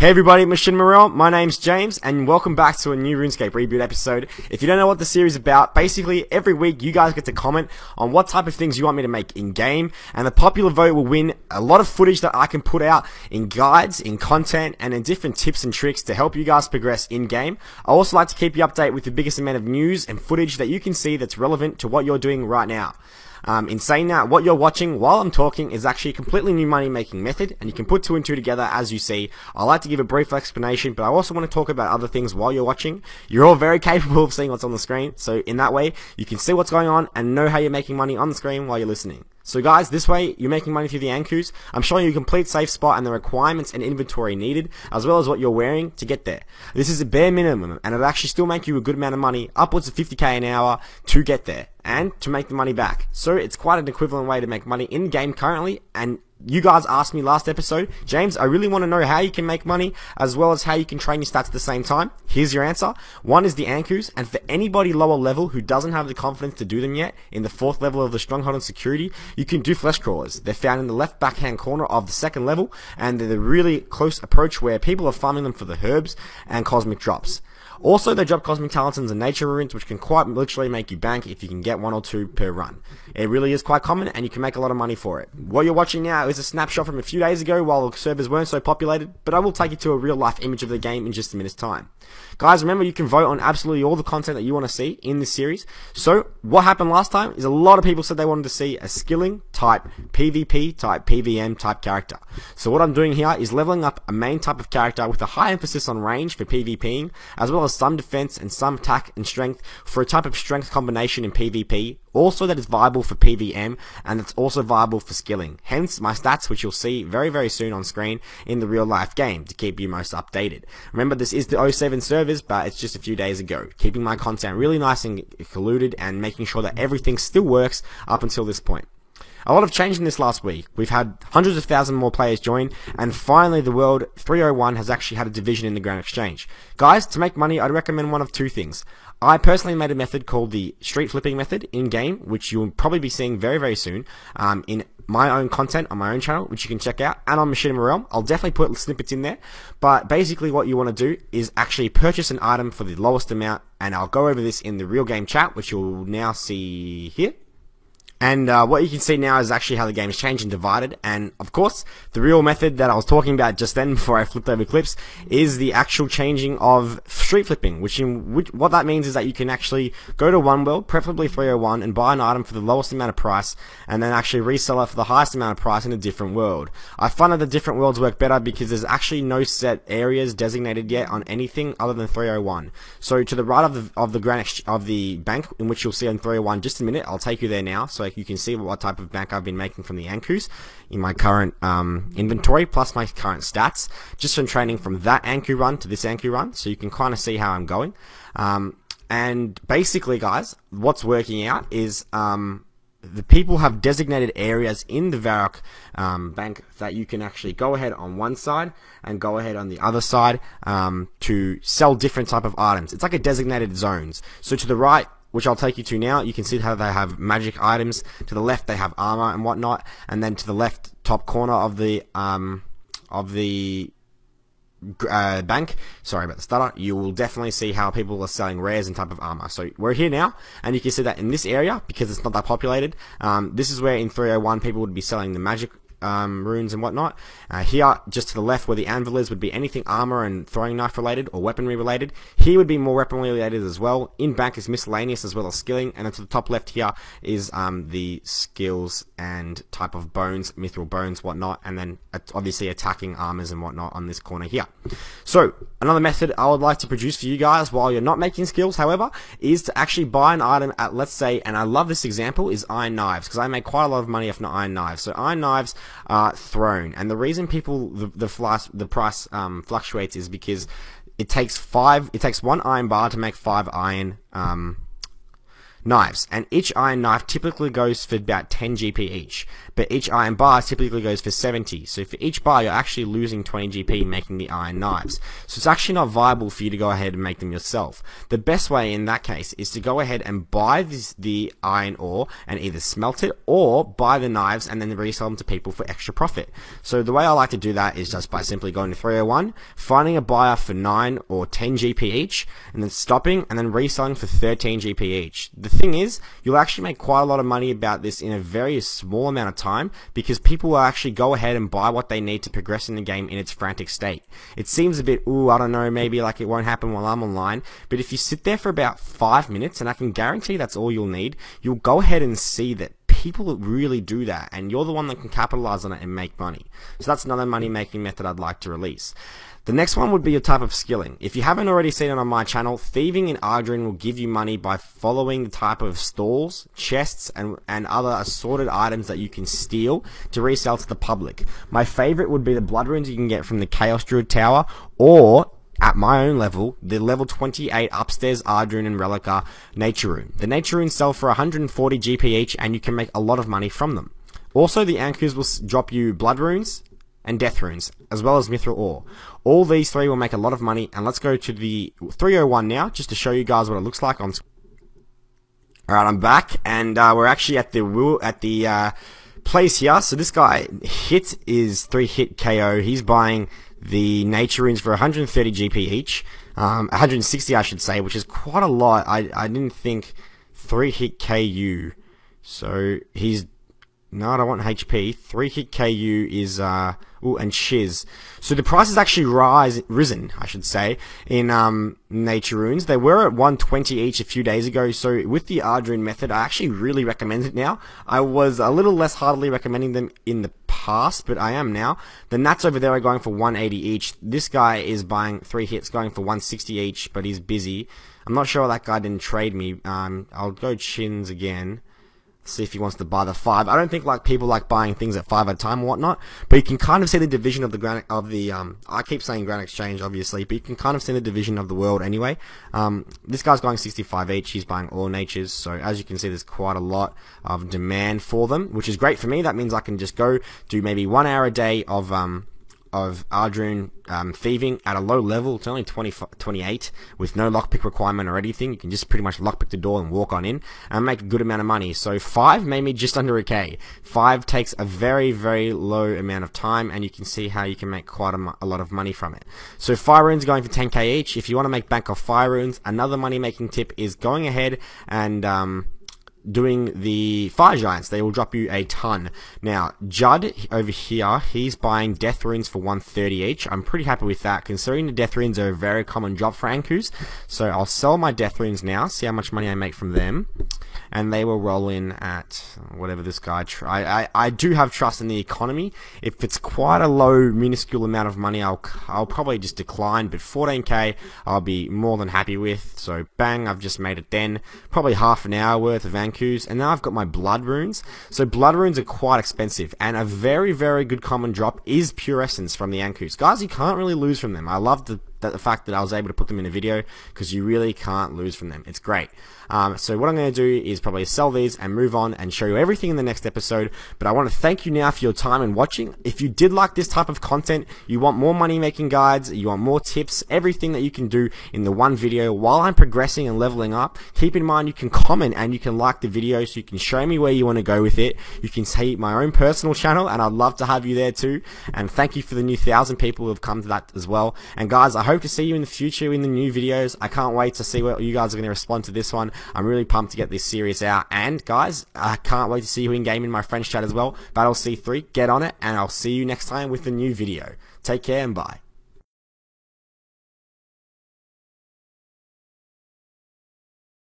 Hey everybody, Machinima Realm. My name's James, and welcome back to a new RuneScape reboot episode. If you don't know what the series is about, basically every week you guys get to comment on what type of things you want me to make in game, and the popular vote will win a lot of footage that I can put out in guides, in content, and in different tips and tricks to help you guys progress in game. I also like to keep you updated with the biggest amount of news and footage that you can see that's relevant to what you're doing right now. Um, in saying that, what you're watching while I'm talking is actually a completely new money making method, and you can put two and two together as you see. I like to give a brief explanation, but I also want to talk about other things while you're watching. You're all very capable of seeing what's on the screen, so in that way, you can see what's going on and know how you're making money on the screen while you're listening. So guys, this way you're making money through the Ankous. I'm showing you a complete safe spot and the requirements and inventory needed, as well as what you're wearing to get there. This is a bare minimum, and it'll actually still make you a good amount of money, upwards of 50k an hour, to get there, and to make the money back. So it's quite an equivalent way to make money in game currently, and you guys asked me last episode, James, I really want to know how you can make money as well as how you can train your stats at the same time. Here's your answer. One is the Ankous, and for anybody lower level who doesn't have the confidence to do them yet, in the fourth level of the Stronghold and Security, you can do Flesh Crawlers. They're found in the left backhand corner of the second level, and they're the really close approach where people are farming them for the herbs and cosmic drops. Also, they drop Cosmic Talismans and Nature Runes, which can quite literally make you bank if you can get one or two per run. It really is quite common, and you can make a lot of money for it. What you're watching now is a snapshot from a few days ago while the servers weren't so populated, but I will take you to a real life image of the game in just a minute's time. Guys, remember you can vote on absolutely all the content that you want to see in this series. So, what happened last time is a lot of people said they wanted to see a skilling type PvP type PVM type character. So what I'm doing here is leveling up a main type of character with a high emphasis on range for PvPing, as well as some defense and some attack and strength for a type of strength combination in PvP, also that is viable for PVM, and it's also viable for skilling. Hence my stats, which you'll see very very soon on screen in the real life game to keep you most updated. Remember this is the 07 servers, but it's just a few days ago. Keeping my content really nice and colluded and making sure that everything still works up until this point. A lot of change in this last week. We've had hundreds of thousands more players join, and finally the World 301 has actually had a division in the Grand Exchange. Guys, to make money, I'd recommend one of two things. I personally made a method called the street flipping method in game, which you'll probably be seeing very, very soon um, in my own content on my own channel, which you can check out, and on Machinima Realm. I'll definitely put snippets in there. But basically, what you want to do is actually purchase an item for the lowest amount, and I'll go over this in the real game chat, which you'll now see here. And uh, what you can see now is actually how the game has changed and divided. And of course, the real method that I was talking about just then before I flipped over clips is the actual changing of street flipping, which, in, which what that means is that you can actually go to one world, preferably 301, and buy an item for the lowest amount of price, and then actually resell it for the highest amount of price in a different world. I find that the different worlds work better because there's actually no set areas designated yet on anything other than 301. So to the right of the of the of the bank, in which you'll see on 301, just a minute, I'll take you there now. So you can see what type of bank I've been making from the Ankous in my current um, inventory, plus my current stats, just from training from that Ankou run to this Ankou run, so you can kind of see how I'm going. Um, and basically, guys, what's working out is um, the people have designated areas in the Varrock um, bank that you can actually go ahead on one side and go ahead on the other side um, to sell different type of items. It's like a designated zones. So to the right, which I'll take you to now. You can see how they have magic items. To the left, they have armor and whatnot, and then to the left top corner of the um of the uh, bank, sorry about the stutter, you will definitely see how people are selling rares and type of armor. So we're here now, and you can see that in this area, because it's not that populated, um, this is where in 301 people would be selling the magic um, runes and whatnot. Uh, here, just to the left where the anvil is, would be anything armor and throwing knife related or weaponry related. Here would be more weaponry related as well. In back is miscellaneous as well as skilling, and then to the top left here is um, the skills and type of bones, mithril bones, whatnot, and then uh, obviously attacking armors and whatnot on this corner here. So, another method I would like to produce for you guys while you're not making skills, however, is to actually buy an item at, let's say, and I love this example, is iron knives, because I make quite a lot of money off iron knives. So iron knives are thrown. And the reason people the the, flash, the price um, fluctuates is because it takes five. It takes one iron bar to make five iron. Um, knives, and each iron knife typically goes for about 10 GP each, but each iron bar typically goes for 70. So for each bar, you're actually losing 20 GP making the iron knives. So it's actually not viable for you to go ahead and make them yourself. The best way in that case is to go ahead and buy this, the iron ore and either smelt it or buy the knives and then resell them to people for extra profit. So the way I like to do that is just by simply going to 301, finding a buyer for 9 or 10 GP each, and then stopping and then reselling for 13 GP each. The thing is, you'll actually make quite a lot of money about this in a very small amount of time because people will actually go ahead and buy what they need to progress in the game in its frantic state. It seems a bit, ooh, I don't know, maybe like it won't happen while I'm online, but if you sit there for about 5 minutes, and I can guarantee that's all you'll need, you'll go ahead and see that people really do that, and you're the one that can capitalize on it and make money. So that's another money making method I'd like to release. The next one would be your type of skilling. If you haven't already seen it on my channel, thieving in Ardougne will give you money by following the type of stalls, chests, and, and other assorted items that you can steal to resell to the public. My favorite would be the blood runes you can get from the Chaos Druid Tower, or at my own level, the level 28 upstairs Ardougne and Relica Nature Rune. The Nature Runes sell for 140 GP each, and you can make a lot of money from them. Also, the Ankous will drop you Blood Runes and Death Runes, as well as Mithril Ore. All these three will make a lot of money, and let's go to the 301 now, just to show you guys what it looks like on Alright, I'm back, and uh, we're actually at the at the uh, place here. So this guy, hit is 3 hit KO. He's buying the nature runes for 130 GP each, um, 160 I should say, which is quite a lot. I, I didn't think 3 hit KU. So he's no, I don't want HP. 3 hit KU is, uh, ooh, and Shiz. So the price has actually rise, risen, I should say, in, um, Nature Runes. They were at 120 each a few days ago, so with the Ardougne method, I actually really recommend it now. I was a little less heartily recommending them in the past, but I am now. The Nats over there are going for 180 each. This guy is buying 3 hits, going for 160 each, but he's busy. I'm not sure that guy didn't trade me. Um, I'll go Chins again see if he wants to buy the five. I don't think like people like buying things at five at a time or whatnot, but you can kind of see the division of the grand of the um. I keep saying Grand Exchange, obviously, but you can kind of see the division of the world anyway. Um, this guy's going 65 each. He's buying all natures, so as you can see, there's quite a lot of demand for them, which is great for me. That means I can just go do maybe one hour a day of um of Ardougne um, thieving at a low level. It's only 20, 28 with no lockpick requirement or anything. You can just pretty much lockpick the door and walk on in and make a good amount of money. So 5 made me just under a K. 5 takes a very, very low amount of time and you can see how you can make quite a, a lot of money from it. So fire runes going for 10k each. If you want to make bank off fire runes, another money making tip is going ahead and um, doing the fire giants. They will drop you a ton. Now, Judd over here, he's buying death runes for 130 each. I'm pretty happy with that, considering the death runes are a very common drop for Ankous. So I'll sell my death runes now, see how much money I make from them and they will roll in at whatever this guy. Try. I, I do have trust in the economy. If it's quite a low, minuscule amount of money, I'll I'll probably just decline. But 14k, I'll be more than happy with. So bang, I've just made it. Then probably half an hour worth of Ankous, and now I've got my blood runes. So blood runes are quite expensive, and a very very good common drop is pure essence from the Ankous. Guys, you can't really lose from them. I love the that the fact that I was able to put them in a video because you really can't lose from them. It's great. Um, so what I'm going to do is probably sell these and move on and show you everything in the next episode. But I want to thank you now for your time and watching. If you did like this type of content, you want more money making guides, you want more tips, everything that you can do in the one video while I'm progressing and leveling up, keep in mind you can comment and you can like the video so you can show me where you want to go with it. You can see my own personal channel and I'd love to have you there too. And thank you for the new thousand people who have come to that as well. And guys, I hope to see you in the future in the new videos. I can't wait to see what you guys are going to respond to this one. I'm really pumped to get this series out. And guys, I can't wait to see you in game in my French chat as well. Battle C3, get on it, and I'll see you next time with a new video. Take care and bye.